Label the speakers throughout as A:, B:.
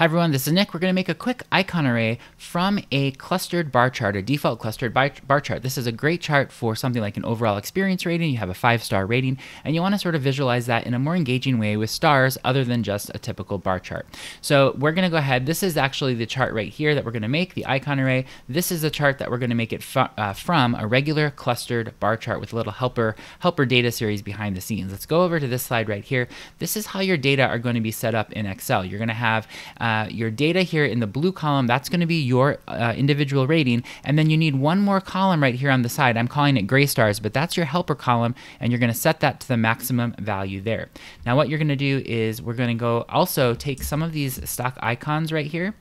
A: Hi everyone, this is Nick. We're going to make a quick icon array from a clustered bar chart, a default clustered bar, chart. This is a great chart for something like an overall experience rating. You have a five star rating, and you want to sort of visualize that in a more engaging way with stars other than just a typical bar chart. So we're going to go ahead. This is actually the chart right here that we're going to make, the icon array. This is the chart that we're going to make it uh, from a regular clustered bar chart with a little helper, helper data series behind the scenes. Let's go over to this slide right here. This is how your data are going to be set up in Excel. You're going to have uh, uh, your data here in the blue column, that's going to be your uh, individual rating. And then you need one more column right here on the side. I'm calling it gray stars, but that's your helper column. And you're going to set that to the maximum value there. Now what you're going to do is we're going to go also take some of these stock icons right here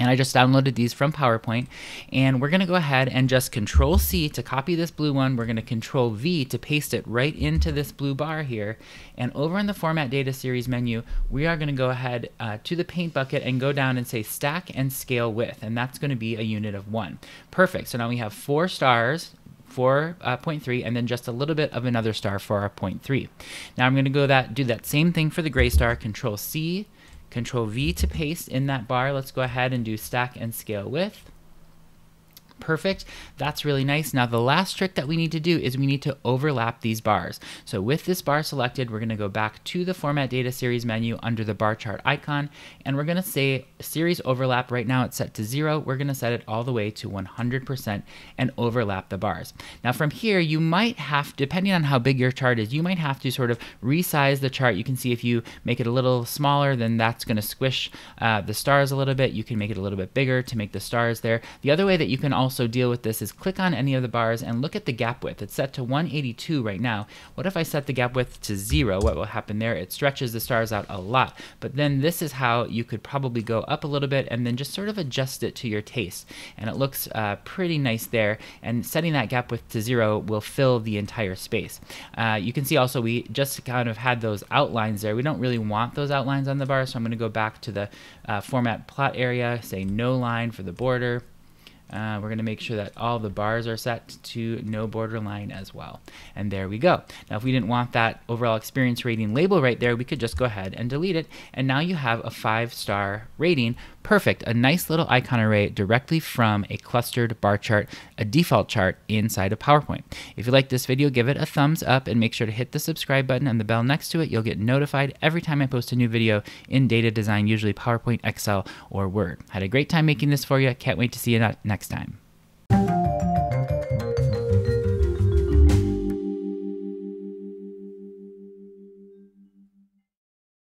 A: and I just downloaded these from PowerPoint. And we're going to go ahead and just Control C to copy this blue one. We're going to Control V to paste it right into this blue bar here. And over in the Format Data Series menu, we are going to go ahead uh, to the Paint bucket and go down and say Stack and Scale With. And that's going to be a unit of one. Perfect. So now we have four stars 4.3 uh, and then just a little bit of another star for our 0.3. Now I'm going to go that do that same thing for the gray star, control C, Control V to paste in that bar. Let's go ahead and do stack and scale with. Perfect. That's really nice. Now the last trick that we need to do is we need to overlap these bars. So with this bar selected, we're going to go back to the Format Data Series menu under the bar chart icon, and we're going to say Series Overlap. Right now it's set to zero. We're going to set it all the way to 100% and overlap the bars. Now from here, you might have, depending on how big your chart is, you might have to sort of resize the chart. You can see if you make it a little smaller, then that's going to squish uh, the stars a little bit. You can make it a little bit bigger to make the stars there. The other way that you can also also deal with this is click on any of the bars and look at the gap width. It's set to 182 right now. What if I set the gap width to zero? What will happen there? It stretches the stars out a lot. But then this is how you could probably go up a little bit and then just sort of adjust it to your taste. And it looks uh, pretty nice there. And setting that gap width to zero will fill the entire space. Uh, you can see also we just kind of had those outlines there. We don't really want those outlines on the bar, so I'm going to go back to the uh, format plot area, say no line for the border. Uh, we're going to make sure that all the bars are set to no borderline as well. And there we go. Now, if we didn't want that overall experience rating label right there, we could just go ahead and delete it. And now you have a five star rating. Perfect. A nice little icon array directly from a clustered bar chart, a default chart inside of PowerPoint. If you like this video, give it a thumbs up and make sure to hit the subscribe button and the bell next to it. You'll get notified every time I post a new video in data design, usually PowerPoint, Excel, or Word. Had a great time making this for you. Can't wait to see you next next time.